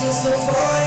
Cause the fire